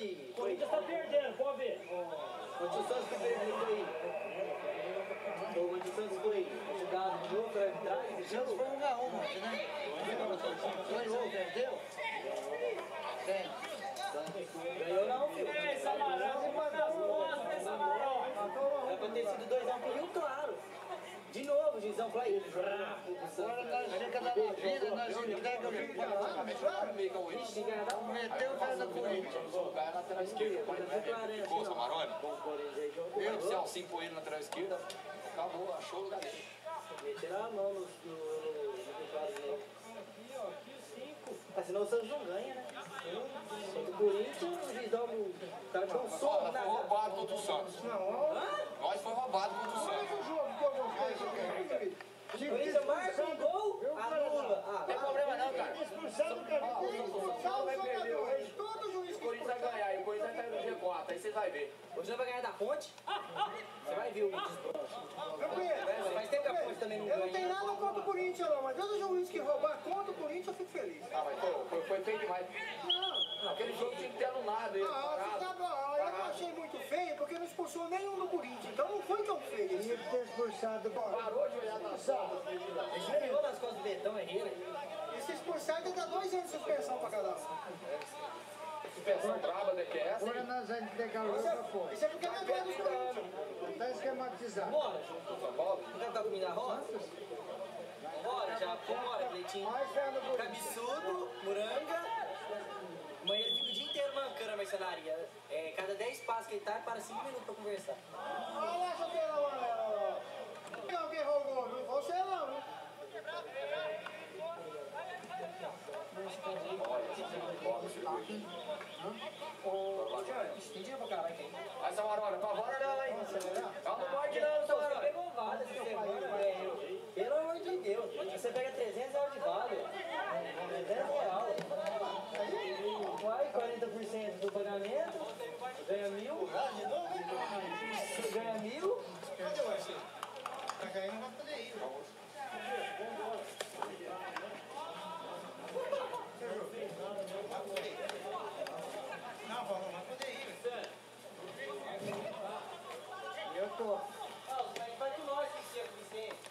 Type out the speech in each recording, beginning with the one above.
O Corinthians tá perdendo, pode ver. Onde o Santos perdeu foi. Onde o Santos foi ajudado de novo pra arbitragem. O Santos foi um a um né? Dois a um, perdeu? Tem. Ganhou não, o foi aí. Agora nós vida, nós entrega o Meteu o cara do Corinthians. O cara lateral esquerda. Ficou, Samarone. Meu do céu, cinco ele lateral esquerda. Acabou, achou o lugar dele. Meteram a mão no, novo. Ah, senão o Santos não ganha, né? O Corinthians, o juizão, o cara um Nós foi roubado contra o Santos. Nós foi roubado contra o Santos. O Corinthians marca um gol, anula. Ah, Não tem problema não, cara. Expulsado o cara. Tem que expulsar os jogadores. Todo juiz O que Corinthians vai ganhar e o Corinthians vai cair no G4, aí vocês vão ver. o Corinthians vai ganhar da ponte. Você vai ver o conheço. Faz tempo que a ponte também não Eu não tenho ganha. nada contra o Corinthians, não, mas todo juiz que roubar contra o Corinthians, eu fico feliz. Ah, mas pô, foi, foi feio demais. Não, Aquele jogo tinha que ter anulado ele. ah, você tá parado. bom. Eu não achei muito feio porque não expulsou nenhum do Corinthians, então não foi tão feio. Tinha que ter expulsado. Parou de olhar na sala. Ele ganhou nas costas do Betão Herrera. E se expulsar, tem que dar dois anos de suspensão pra cada um. Suspensão braba né, que é essa. Agora nós vamos o jogo Isso pra é, fora. isso é porque não é dos Corinthians. Tá esquematizado. Bora, Paulo. não quer dar comida na roça? Bora, já, bora, Cleitinho. Cabeçudo, moranga. Amanhã ele fica o dia inteiro mancando a mercenaria. É, cada 10 passos que ele tá, ele para 5 minutos pra conversar. Olha lá, chuteiro amarelo. Não, quem roubou? Não foi você não, viu? Dinheiro pra caralho aqui. Vai, Samarone, apavora não, hein? Não pode não, Você Samarone. pegou vale essa semana, velho. Pelo amor de Deus. Você pega 300 reais de vale. 300 reais. Vai, 40% do pagamento. Ganha mil. Ganha mil. Cadê você? Não vai poder ir. Não, Paulo, não vai poder ir. Eu tô. Vai com nós, Vicente. Vicente.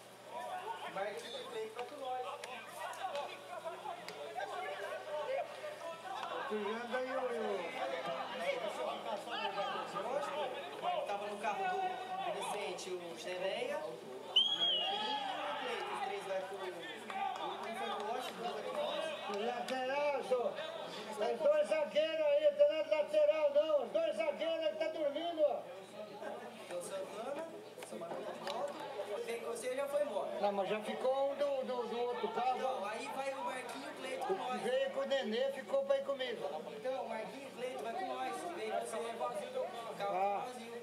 Vai com nós. Tirando aí o... Lógico. Tava no carro do Vicente, o Cheveia. Marquinhos e Cleiton. Os três vai pro... Um foi pro Washington, dois vai com nós. o Lateral, só. Os dois zagueiros aí, não é de lateral não. Os dois zagueiros aí que tá dormindo, ó. Tem o Santana, o Samarão tá de volta. Tem que você já foi embora. Não, mas já ficou um do, do, do outro Não, carro. aí vai o Marquinho e o Cleiton com nós. Veio com o Nenê, ficou pra ir comigo. Então, o Marquinho e o Cleiton vai com nós. Veio você vazio, o carro Ah. vazio.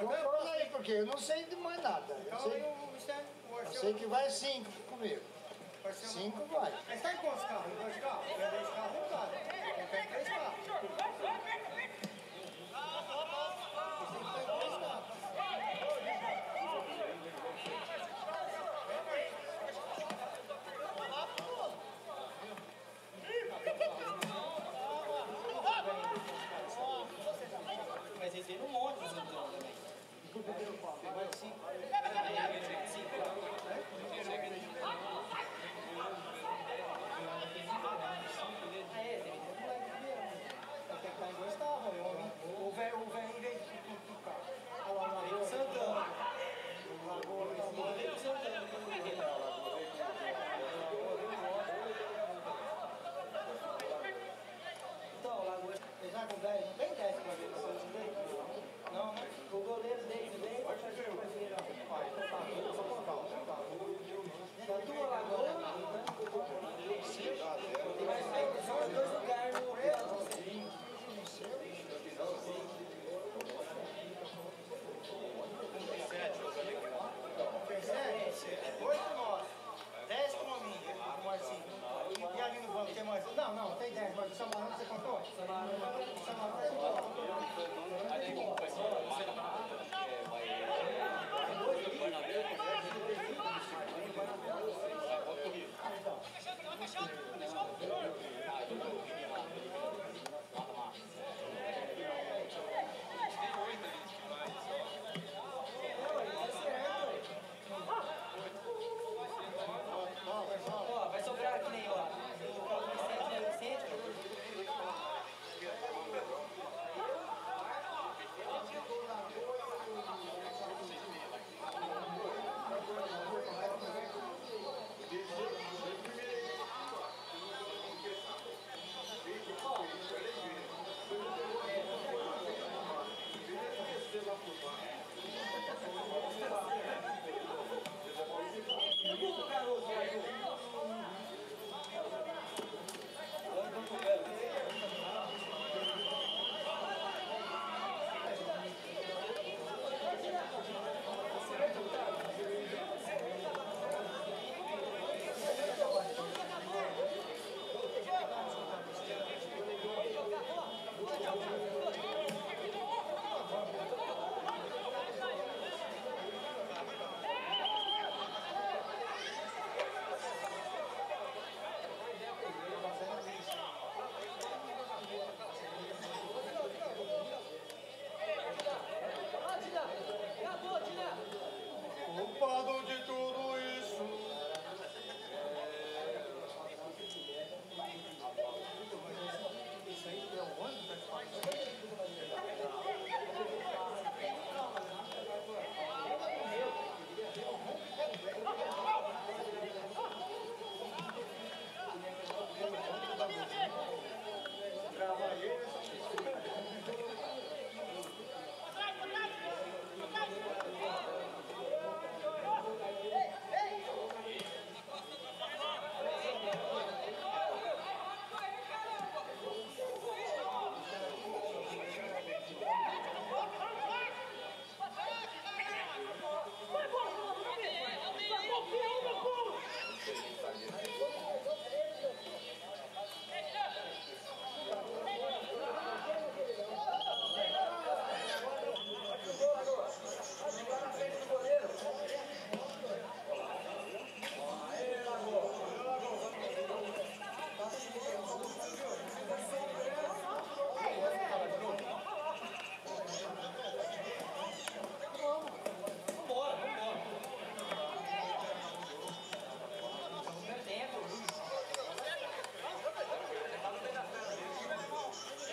Controla aí, porque eu não sei de mais nada. Eu Então, sei, eu sei que vai cinco comigo. Cinco vai. Mas tá em quantos carros? Dois carros? Tem dois carros, um carro. Tem três carros. Os outros também. Vai cinco.